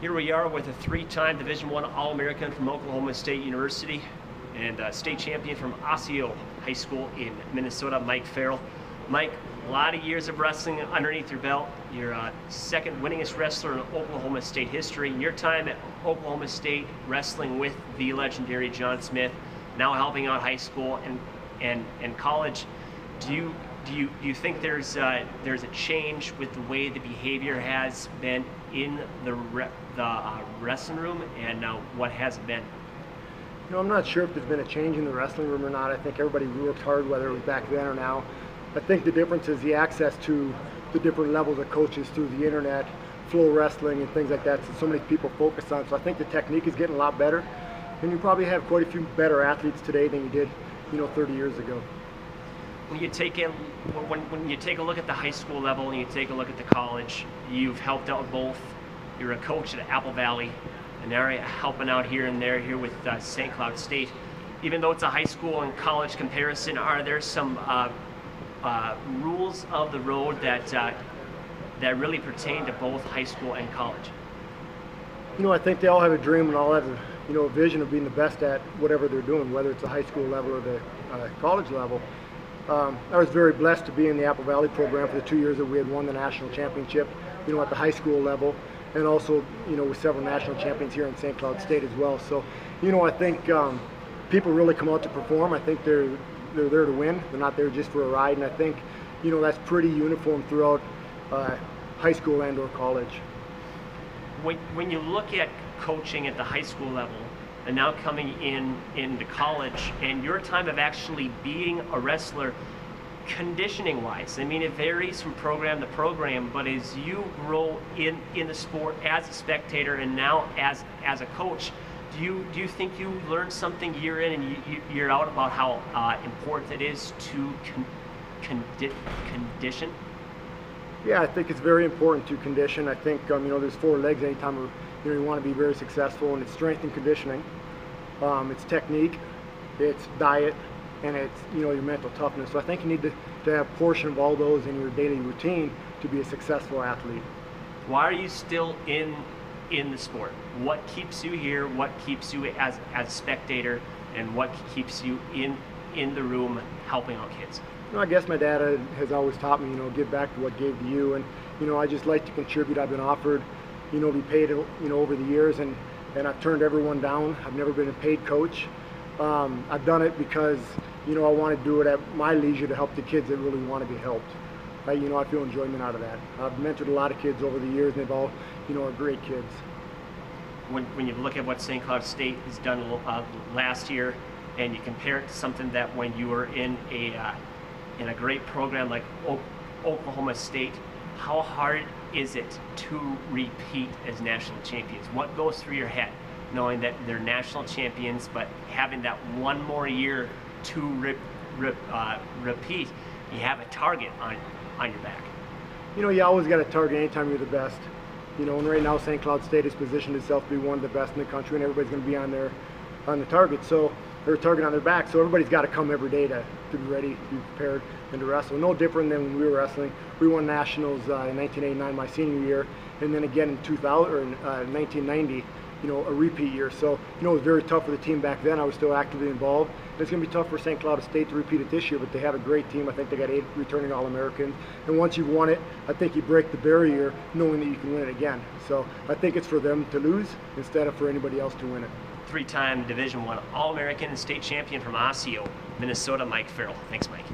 Here we are with a three-time Division One All-American from Oklahoma State University and state champion from Osseo High School in Minnesota, Mike Farrell. Mike, a lot of years of wrestling underneath your belt. You're uh, second winningest wrestler in Oklahoma State history. Your time at Oklahoma State, wrestling with the legendary John Smith, now helping out high school and and and college. Do you do you do you think there's there's a change with the way the behavior has been in the re- the uh, wrestling room, and uh, what has been? You know, I'm not sure if there's been a change in the wrestling room or not. I think everybody worked hard, whether it was back then or now. I think the difference is the access to the different levels of coaches through the internet, FloWrestling, and things like that. So, so many people focus on. So I think the technique is getting a lot better, and you probably have quite a few better athletes today than you did, you know, 30 years ago. When you take in, when, when you take a look at the high school level and you take a look at the college, you've helped out both. You're a coach at Apple Valley, and now helping out here and there here with uh, St. Cloud State. Even though it's a high school and college comparison, are there some uh, uh, rules of the road that uh, that really pertain to both high school and college? You know, I think they all have a dream and all have a, you know, a vision of being the best at whatever they're doing, whether it's the high school level or the uh, college level. Um, I was very blessed to be in the Apple Valley program for the two years that we had won the national championship, you know, at the high school level, and also, you know, with several national champions here in St. Cloud State as well. So, you know, I think um, people really come out to perform. I think they're they're there to win. They're not there just for a ride, and I think, you know, that's pretty uniform throughout uh, high school and or college. When, when you look at coaching at the high school level and now coming in into college and your time of actually being a wrestler conditioning wise i mean it varies from program to program but as you grow in in the sport as a spectator and now as as a coach do you do you think you learn something year in and year out about how uh, important it is to con, condi- condition? Yeah, I think it's very important to condition. I think um, you know there's four legs anytime you, know, you want to be very successful, and it's strength and conditioning, um, it's technique, it's diet, and it's you know your mental toughness. So I think you need to, to have a portion of all those in your daily routine to be a successful athlete. why are you still in in the sport what keeps you here what keeps you as as a spectator and what keeps you in in the room helping out kids You know, I guess my dad has always taught me, you know, give back to what gave to you, and you know, I just like to contribute. I've been offered, you know, be paid, you know, over the years, and and I've turned everyone down. I've never been a paid coach. Um, I've done it because, you know, I want to do it at my leisure to help the kids that really want to be helped. I, you know, I feel enjoyment out of that. I've mentored a lot of kids over the years, and they've all, you know, are great kids. when, when you look at what st cloud state has done uh, last year and you compare it to something that when you were in a uh, in a great program like o- oklahoma state how hard is it to repeat as national champions what goes through your head knowing that they're national champions but having that one more year to uh, repeat you have a target on on your back you know, you always got a target anytime you're the best. You know, and right now St. Cloud State has positioned itself to be one of the best in the country, and everybody's going to be on their on the target. So they're a target on their back. So everybody's got to come every day to, to be ready, to be prepared, and to wrestle. No different than when we were wrestling. We won nationals uh, in 1989, my senior year, and then again in 2000 or in uh, 1990. You know, a repeat year. So you know, it was very tough for the team back then. I was still actively involved. And It's going to be tough for St. Cloud State to repeat it this year, but they have a great team. I think they got eight returning All-Americans, and once you've won it, I think you break the barrier knowing that you can win it again. So I think it's for them to lose instead of for anybody else to win it. three-time division one all-american and state champion from osseo minnesota mike farrell thanks mike.